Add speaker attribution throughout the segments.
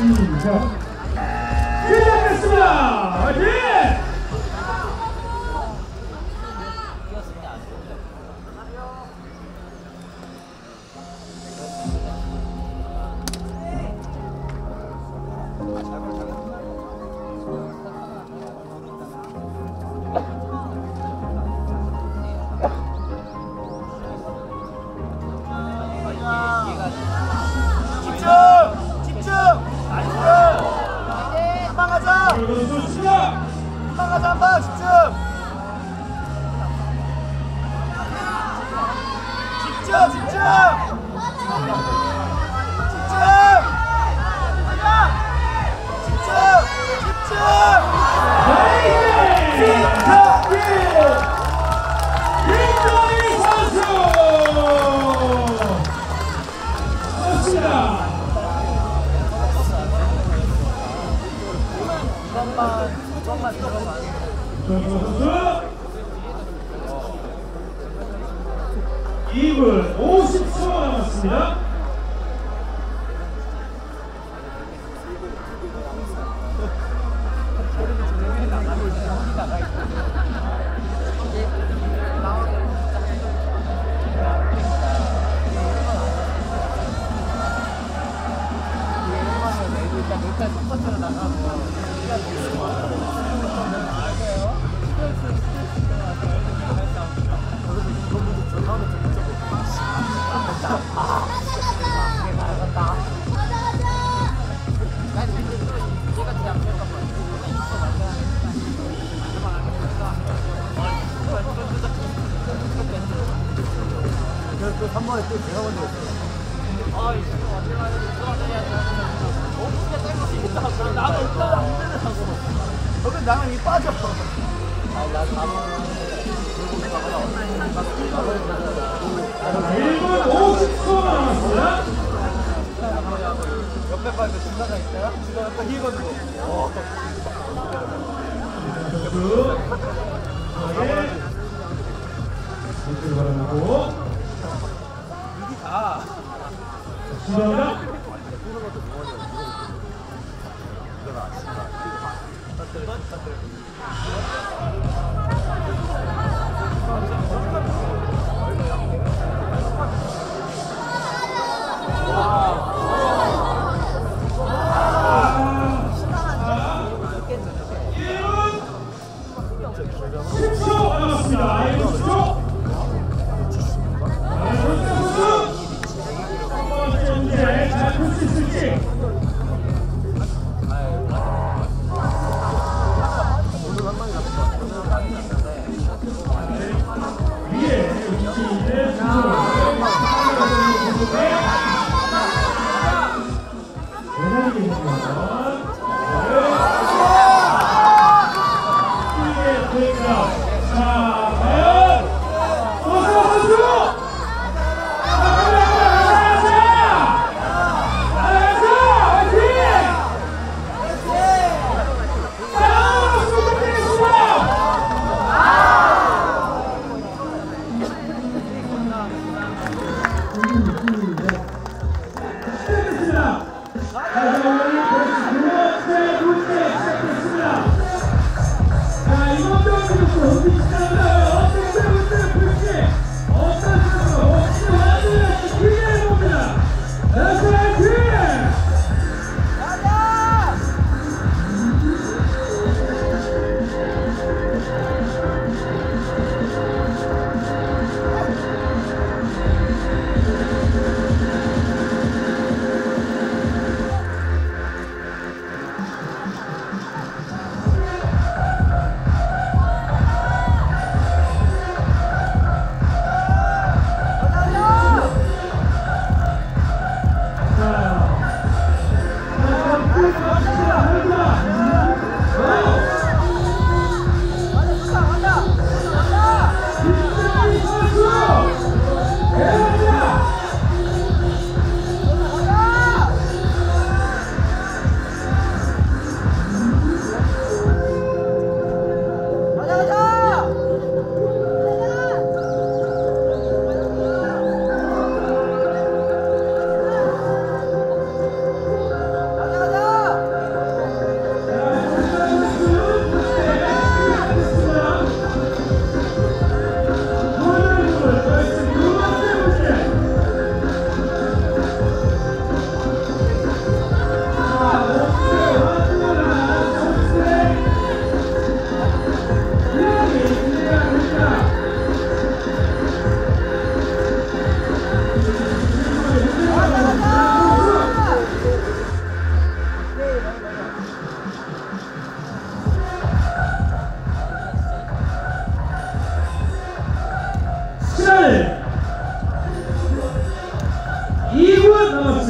Speaker 1: 시작. 시작했습니다. 화이팅!
Speaker 2: 또 3번에 또 제가 먼저 했어요. 저기 나면 이 빠져.
Speaker 1: 1분 50초 남았습니다.
Speaker 2: 옆에 봐서 중간에 있어요? 중간 옆에 힐거든 어.
Speaker 1: 시작합니다. 남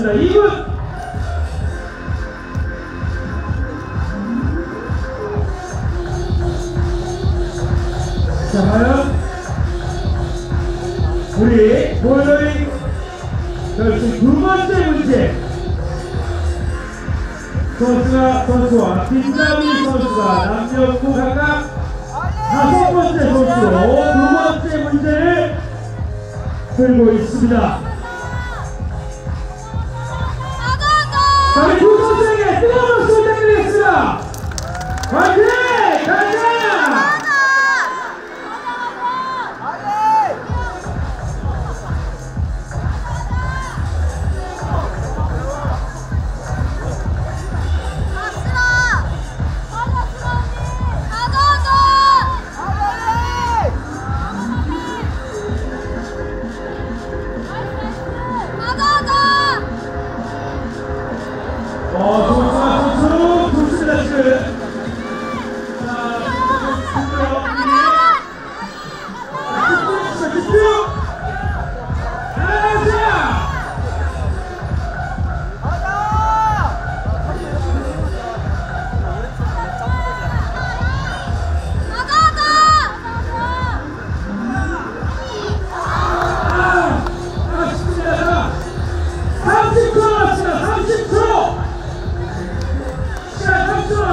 Speaker 1: 2분. 자, 과연 우리 보이너링 결승 두 번째 문제. 선수가 선수와 김다미 선수가 남녀부 각각 다섯 번째 선수로 두 번째 문제를 들고 있습니다. 화이팅! 가자!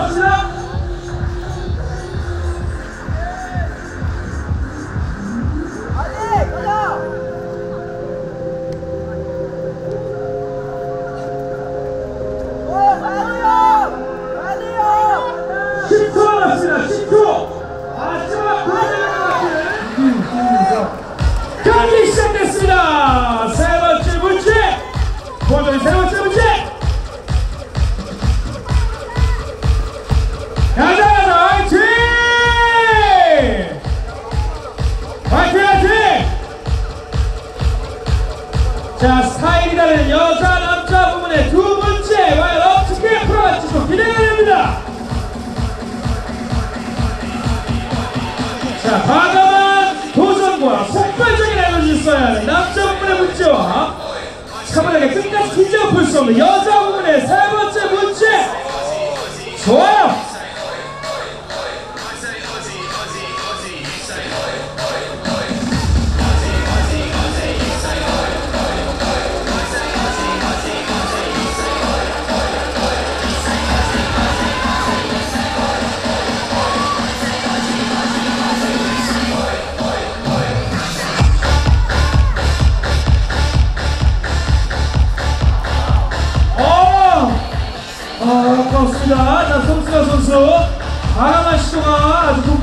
Speaker 1: 30초 남 자, 스타일이 다른 여자, 남자 부분의 두 번째, 과연 어떻게 풀어갈지도 기대가 됩니다. 자, 과감한 도전과 폭발적인 에너지 있어야 하는 남자 부분의 문제와 차분하게 끝까지 긴장을 풀수 없는 여자 부분의 세 번째 문제. 좋아요.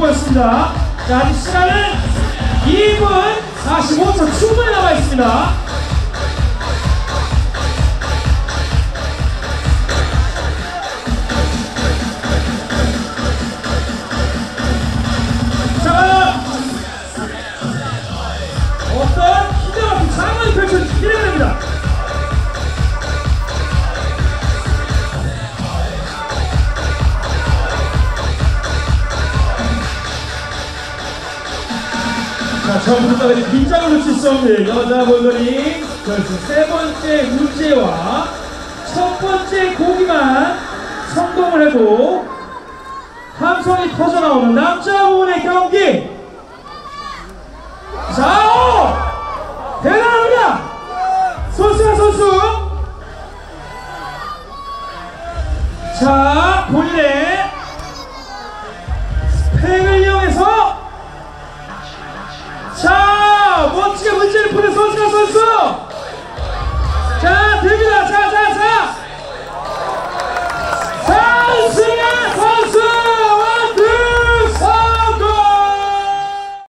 Speaker 1: 돋보였습니다. 자, 아직 시간은 2분 45초 충분히 남아 있습니다. 처음부터 긴장을 놓칠 수 없는 여자 볼거리 결승 세 번째 문제와 첫 번째 고기만 성공을 해도 함성이 터져 나오는 남자 부분의 경기. 자, 오! 대단합니다. 선수가 선수. 자, 본인의